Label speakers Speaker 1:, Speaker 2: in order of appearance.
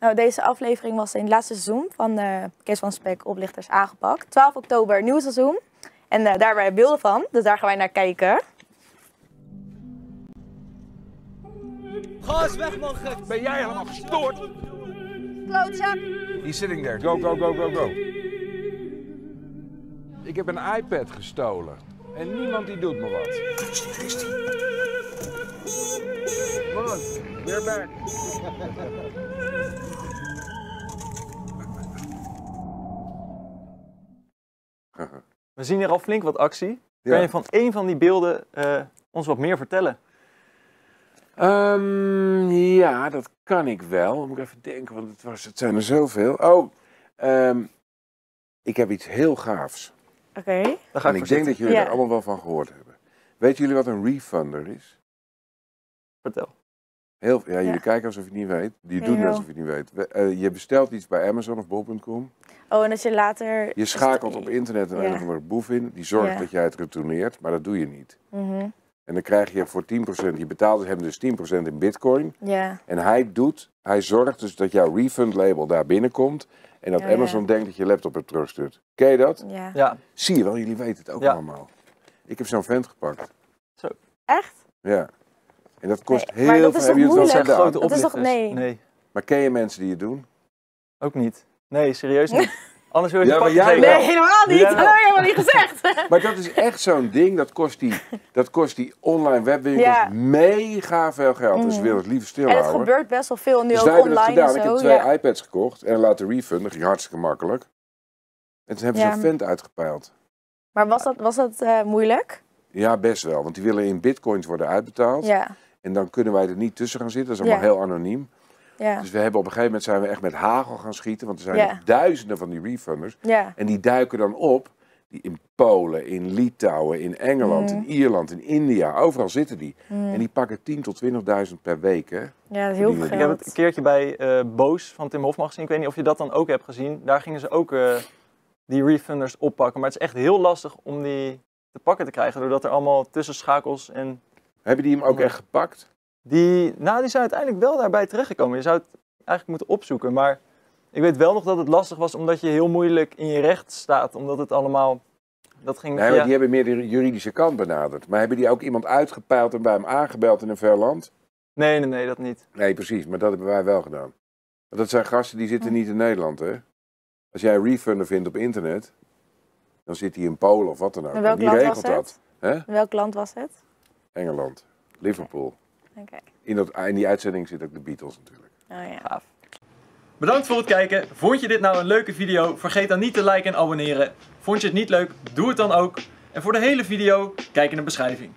Speaker 1: Nou, deze aflevering was in het laatste seizoen van uh, Kees van Spek Oplichters aangepakt. 12 oktober, nieuw seizoen. En uh, daar hebben wij beelden van, dus daar gaan wij naar kijken.
Speaker 2: Ga eens weg, man, gek.
Speaker 3: Ben jij helemaal gestoord?
Speaker 1: Klootzak.
Speaker 3: He's sitting there. Go, go, go, go, go. Ik heb een iPad gestolen. En niemand die doet me wat. Come on, we're back.
Speaker 4: We zien hier al flink wat actie. Kan
Speaker 3: Ja.
Speaker 4: je van één van die beelden eh, ons wat meer vertellen?
Speaker 3: Ehm, ja, dat kan ik wel. Dan moet ik even denken, want het, was, het zijn er zoveel. Oh, ehm, ik heb iets heel gaafs.
Speaker 1: Oké.
Speaker 4: Ga
Speaker 3: En
Speaker 4: ik
Speaker 3: denk dat jullie
Speaker 1: Ja.
Speaker 3: er allemaal wel van gehoord hebben. Weten jullie wat een refunder is?
Speaker 4: Vertel.
Speaker 3: Heel, ja, jullie
Speaker 1: Ja.
Speaker 3: kijken alsof je het niet weet. Je
Speaker 1: Ja,
Speaker 3: doet net
Speaker 1: wel.
Speaker 3: alsof je het niet weet. We- eh, je bestelt iets bij Amazon of bol.com.
Speaker 1: Oh, en dat je later...
Speaker 3: Je schakelt op internet een,
Speaker 1: Ja.
Speaker 3: een of andere boef in. Die zorgt
Speaker 1: Ja.
Speaker 3: dat jij het retourneert, maar dat doe je niet.
Speaker 1: Mhm.
Speaker 3: En dan krijg je voor 10%, je betaalt hem dus 10% in bitcoin.
Speaker 1: Ja.
Speaker 3: En hij doet, hij zorgt dus dat jouw refund label daar binnenkomt. En dat
Speaker 1: Ja, ja.
Speaker 3: Amazon denkt dat je laptop het terugstuurt. Ken je dat?
Speaker 1: Ja.
Speaker 4: Ja,
Speaker 3: Zie je wel, jullie weten het ook
Speaker 4: Ja.
Speaker 3: allemaal. Ik heb zo'n vent gepakt.
Speaker 1: Echt?
Speaker 3: Ja. En dat kost
Speaker 1: Nee, maar
Speaker 3: heel
Speaker 1: dat
Speaker 3: veel.
Speaker 1: is
Speaker 3: Hebben
Speaker 1: toch
Speaker 3: jullie het wel
Speaker 1: moeilijk?
Speaker 4: grote
Speaker 1: Dat is toch- nee.
Speaker 4: nee,
Speaker 3: Maar ken je mensen die het doen?
Speaker 4: ook niet. Nee, serieus niet. Anders wil je
Speaker 3: Ja,
Speaker 4: het
Speaker 3: maar
Speaker 4: pakken
Speaker 3: jij.
Speaker 1: Nee, helemaal niet. Dat heb je helemaal niet gezegd.
Speaker 3: Maar dat is echt zo'n ding, dat kost die, dat kost die online webwinkels
Speaker 1: Ja.
Speaker 3: mega veel geld. Dus
Speaker 1: Mhm.
Speaker 3: ze willen het liever
Speaker 1: En het
Speaker 3: stilhouden.
Speaker 1: gebeurt best wel veel nu
Speaker 3: Dus
Speaker 1: ook online
Speaker 3: gedaan.
Speaker 1: en
Speaker 3: Ik
Speaker 1: zo.
Speaker 3: heb twee
Speaker 1: ja.
Speaker 3: iPads gekocht en laten refunden. Dat ging hartstikke makkelijk. En toen hebben ze
Speaker 1: Ja.
Speaker 3: een vent uitgepeild.
Speaker 1: Maar was dat, was dat eh, moeilijk?
Speaker 3: Ja, best wel. Want die willen in bitcoins worden uitbetaald.
Speaker 1: Ja.
Speaker 3: En dan kunnen wij er niet tussen gaan zitten. Dat is
Speaker 1: Ja.
Speaker 3: allemaal heel anoniem.
Speaker 1: Ja.
Speaker 3: Dus we hebben op een gegeven moment zijn we echt met hagel gaan schieten. Want er zijn
Speaker 1: Ja.
Speaker 3: duizenden van die refunders.
Speaker 1: Ja.
Speaker 3: En die duiken dan op. Die in Polen, in Litouwen, in Engeland,
Speaker 1: Mhm.
Speaker 3: in Ierland, in India. Overal zitten die.
Speaker 1: Mm.
Speaker 3: En die pakken 10.000 tot 20.000 per week. Hè?
Speaker 1: Ja, dat is heel veel.
Speaker 4: Ik heb het een keertje bij eh, Boos van Tim Hofman gezien. Ik weet niet of je dat dan ook hebt gezien. Daar gingen ze ook eh, die refunders oppakken. Maar het is echt heel lastig om die te pakken te krijgen. Doordat er allemaal tussenschakels en...
Speaker 3: Hebben die hem ook echt gepakt?
Speaker 4: Die, nou, die zijn uiteindelijk wel daarbij terechtgekomen. Je zou het eigenlijk moeten opzoeken. Maar ik weet wel nog dat het lastig was omdat je heel moeilijk in je recht staat. Omdat het allemaal... Dat ging
Speaker 3: Nee, maar
Speaker 4: via-
Speaker 3: die hebben meer de juridische kant benaderd. Maar hebben die ook iemand uitgepeild en bij hem aangebeld in een ver land?
Speaker 4: Nee, nee, nee, dat niet.
Speaker 3: Nee, precies. Maar dat hebben wij wel gedaan. Want dat zijn gasten die zitten niet in Nederland, hè? Als jij een refunder vindt op internet, dan zit hij in Polen of wat dan ook.
Speaker 1: En welk
Speaker 3: die
Speaker 1: land
Speaker 3: regelt
Speaker 1: was het?
Speaker 3: dat. Hè?
Speaker 1: In welk land was het?
Speaker 3: Engeland, Liverpool.
Speaker 1: Oké.
Speaker 3: In, dat, in die uitzending zitten ook de Beatles natuurlijk.
Speaker 1: Oh ja.
Speaker 4: Gaaf. Bedankt voor het kijken. Vond je dit nou een leuke video? Vergeet dan niet te liken en abonneren. Vond je het niet leuk? Doe het dan ook. En voor de hele video, kijk in de beschrijving.